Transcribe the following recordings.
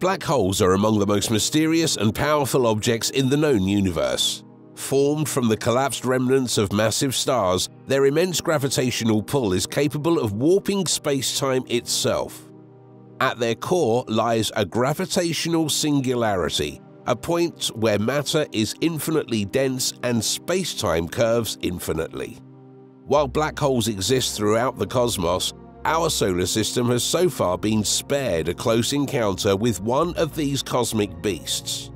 Black holes are among the most mysterious and powerful objects in the known universe. Formed from the collapsed remnants of massive stars, their immense gravitational pull is capable of warping space-time itself. At their core lies a gravitational singularity, a point where matter is infinitely dense and space-time curves infinitely. While black holes exist throughout the cosmos, our solar system has so far been spared a close encounter with one of these cosmic beasts.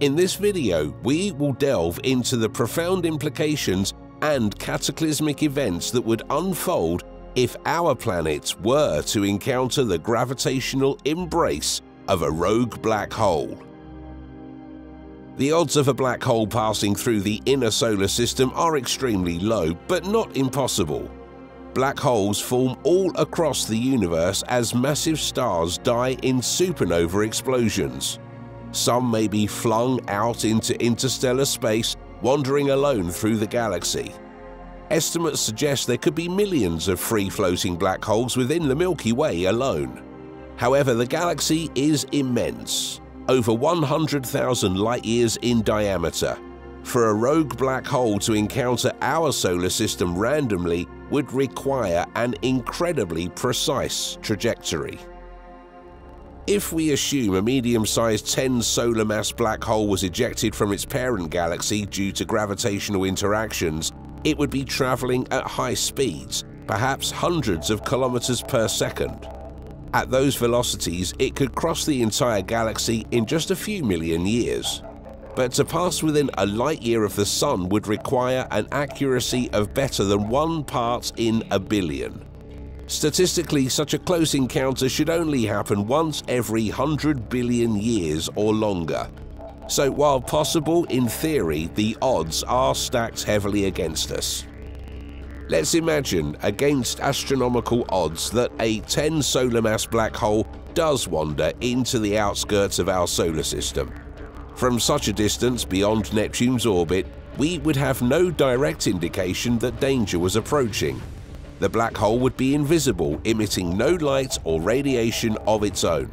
In this video, we will delve into the profound implications and cataclysmic events that would unfold if our planet were to encounter the gravitational embrace of a rogue black hole. The odds of a black hole passing through the inner solar system are extremely low, but not impossible. Black holes form all across the universe as massive stars die in supernova explosions. Some may be flung out into interstellar space, wandering alone through the galaxy. Estimates suggest there could be millions of free-floating black holes within the Milky Way alone. However, the galaxy is immense, over 100,000 light-years in diameter. For a rogue black hole to encounter our solar system randomly would require an incredibly precise trajectory. If we assume a medium-sized 10 solar mass black hole was ejected from its parent galaxy due to gravitational interactions, it would be traveling at high speeds, perhaps hundreds of kilometers per second. At those velocities, it could cross the entire galaxy in just a few million years. But to pass within a light year of the Sun would require an accuracy of better than one part in a billion. Statistically, such a close encounter should only happen once every 100 billion years or longer. So while possible in theory, the odds are stacked heavily against us. Let's imagine, against astronomical odds, that a 10 solar mass black hole does wander into the outskirts of our solar system. From such a distance beyond Neptune's orbit, we would have no direct indication that danger was approaching, the black hole would be invisible, emitting no light or radiation of its own.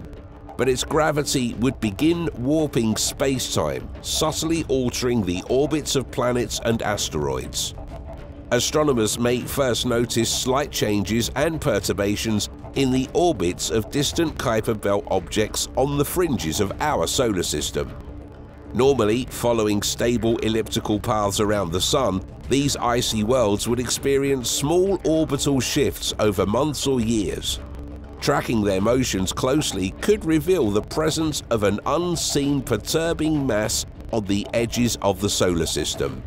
But its gravity would begin warping space-time, subtly altering the orbits of planets and asteroids. Astronomers may first notice slight changes and perturbations in the orbits of distant Kuiper Belt objects on the fringes of our solar system. Normally, following stable elliptical paths around the Sun, these icy worlds would experience small orbital shifts over months or years. Tracking their motions closely could reveal the presence of an unseen perturbing mass on the edges of the solar system.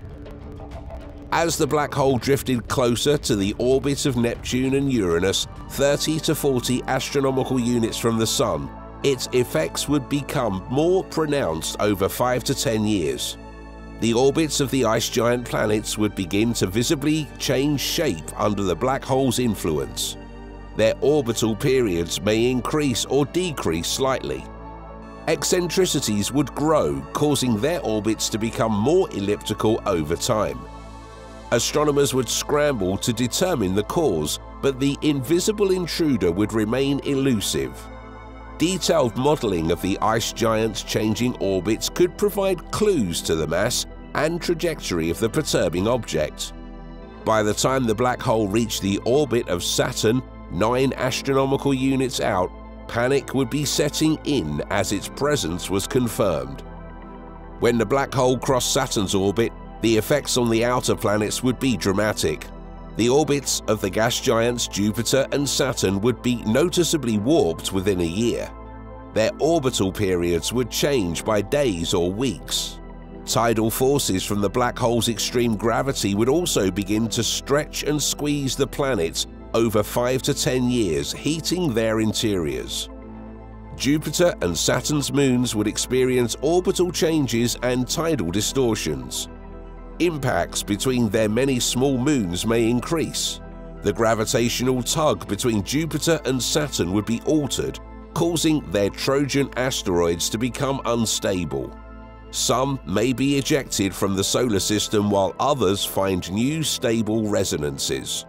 As the black hole drifted closer to the orbit of Neptune and Uranus, 30 to 40 astronomical units from the Sun, its effects would become more pronounced over 5 to 10 years. The orbits of the ice giant planets would begin to visibly change shape under the black hole's influence. Their orbital periods may increase or decrease slightly. Eccentricities would grow, causing their orbits to become more elliptical over time. Astronomers would scramble to determine the cause, but the invisible intruder would remain elusive. Detailed modelling of the ice giant's changing orbits could provide clues to the mass and trajectory of the perturbing object. By the time the black hole reached the orbit of Saturn, nine astronomical units out, panic would be setting in as its presence was confirmed. When the black hole crossed Saturn's orbit, the effects on the outer planets would be dramatic. The orbits of the gas giants Jupiter and Saturn would be noticeably warped within a year. Their orbital periods would change by days or weeks. Tidal forces from the black hole's extreme gravity would also begin to stretch and squeeze the planets over 5 to 10 years, heating their interiors. Jupiter and Saturn's moons would experience orbital changes and tidal distortions impacts between their many small moons may increase. The gravitational tug between Jupiter and Saturn would be altered, causing their Trojan asteroids to become unstable. Some may be ejected from the solar system while others find new stable resonances.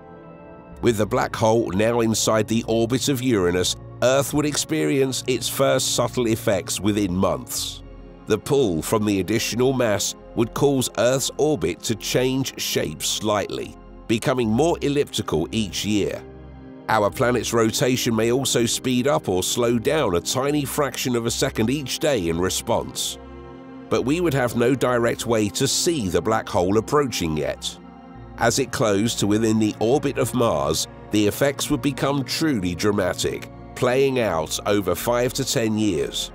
With the black hole now inside the orbit of Uranus, Earth would experience its first subtle effects within months. The pull from the additional mass would cause Earth's orbit to change shape slightly, becoming more elliptical each year. Our planet's rotation may also speed up or slow down a tiny fraction of a second each day in response. But we would have no direct way to see the black hole approaching yet. As it closed to within the orbit of Mars, the effects would become truly dramatic, playing out over 5 to 10 years.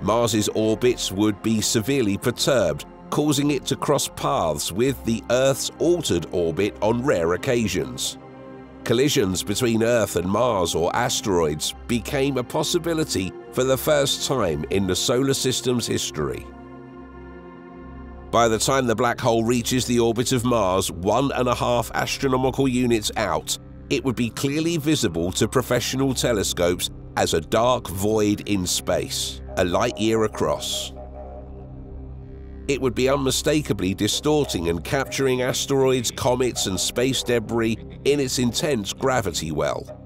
Mars's orbit would be severely perturbed, causing it to cross paths with the Earth's altered orbit on rare occasions. Collisions between Earth and Mars or asteroids became a possibility for the first time in the solar system's history. By the time the black hole reaches the orbit of Mars, one and a half astronomical units out, it would be clearly visible to professional telescopes as a dark void in space, a light year across. It would be unmistakably distorting and capturing asteroids, comets, and space debris in its intense gravity well.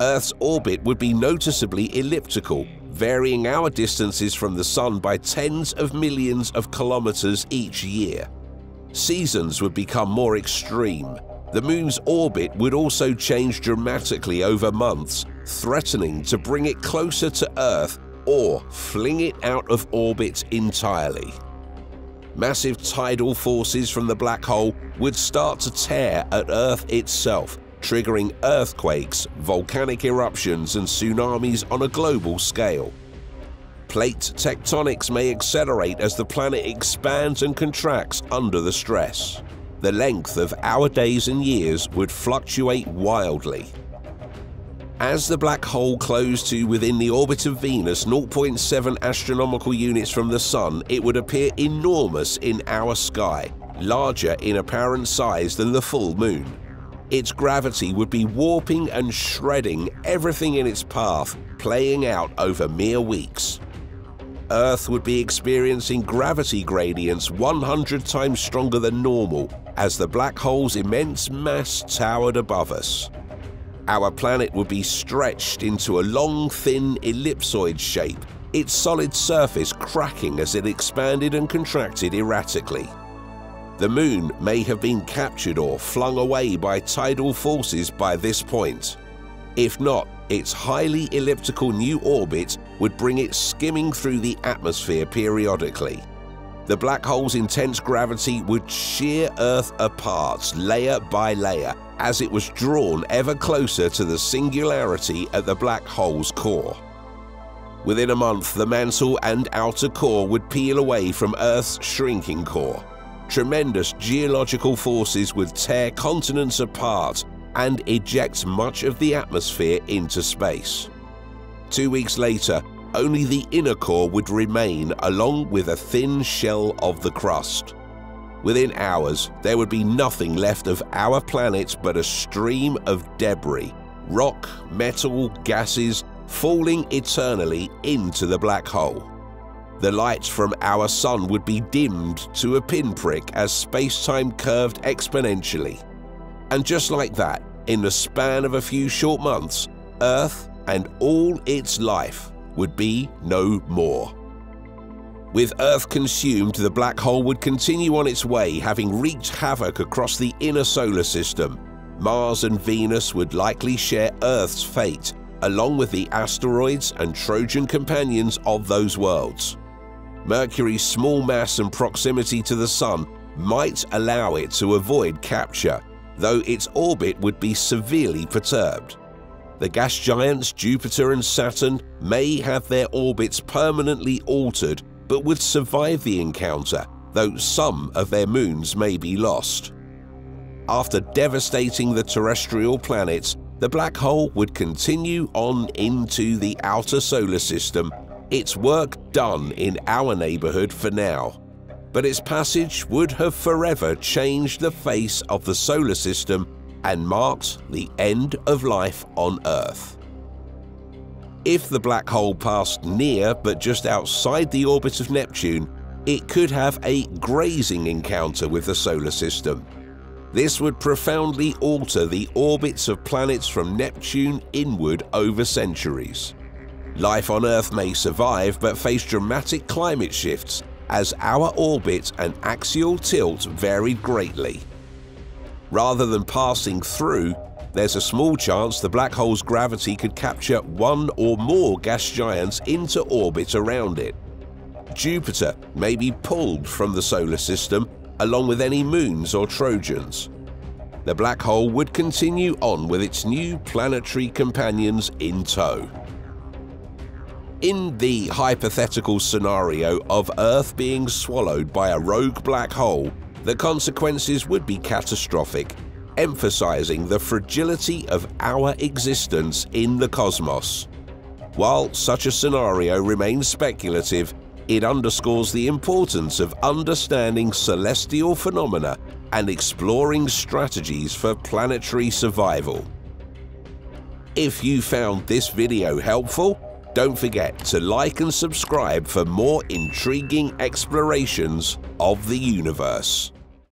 Earth's orbit would be noticeably elliptical, varying our distances from the Sun by tens of millions of kilometers each year. Seasons would become more extreme, the moon's orbit would also change dramatically over months, threatening to bring it closer to Earth or fling it out of orbit entirely. Massive tidal forces from the black hole would start to tear at Earth itself, triggering earthquakes, volcanic eruptions, and tsunamis on a global scale. Plate tectonics may accelerate as the planet expands and contracts under the stress the length of our days and years would fluctuate wildly. As the black hole closed to within the orbit of Venus 0.7 astronomical units from the Sun, it would appear enormous in our sky, larger in apparent size than the full moon. Its gravity would be warping and shredding everything in its path, playing out over mere weeks. Earth would be experiencing gravity gradients 100 times stronger than normal as the black hole's immense mass towered above us. Our planet would be stretched into a long, thin ellipsoid shape, its solid surface cracking as it expanded and contracted erratically. The moon may have been captured or flung away by tidal forces by this point. If not, its highly elliptical new orbit would bring it skimming through the atmosphere periodically. The black hole's intense gravity would shear Earth apart layer by layer as it was drawn ever closer to the singularity at the black hole's core. Within a month, the mantle and outer core would peel away from Earth's shrinking core. Tremendous geological forces would tear continents apart and eject much of the atmosphere into space. Two weeks later, only the inner core would remain along with a thin shell of the crust. Within hours, there would be nothing left of our planet but a stream of debris, rock, metal, gases, falling eternally into the black hole. The light from our sun would be dimmed to a pinprick as space-time curved exponentially. And just like that, in the span of a few short months, Earth and all its life would be no more. With Earth consumed, the black hole would continue on its way, having wreaked havoc across the inner solar system. Mars and Venus would likely share Earth's fate, along with the asteroids and Trojan companions of those worlds. Mercury's small mass and proximity to the Sun might allow it to avoid capture, though its orbit would be severely perturbed. The gas giants Jupiter and Saturn may have their orbits permanently altered but would survive the encounter, though some of their moons may be lost. After devastating the terrestrial planets, the black hole would continue on into the outer solar system, its work done in our neighborhood for now. But its passage would have forever changed the face of the solar system and marked the end of life on Earth. If the black hole passed near but just outside the orbit of Neptune, it could have a grazing encounter with the solar system. This would profoundly alter the orbits of planets from Neptune inward over centuries. Life on Earth may survive but face dramatic climate shifts as our orbit and axial tilt varied greatly. Rather than passing through, there's a small chance the black hole's gravity could capture one or more gas giants into orbit around it. Jupiter may be pulled from the solar system along with any moons or Trojans. The black hole would continue on with its new planetary companions in tow. In the hypothetical scenario of Earth being swallowed by a rogue black hole, the consequences would be catastrophic, emphasizing the fragility of our existence in the cosmos. While such a scenario remains speculative, it underscores the importance of understanding celestial phenomena and exploring strategies for planetary survival. If you found this video helpful, don't forget to like and subscribe for more intriguing explorations of the universe.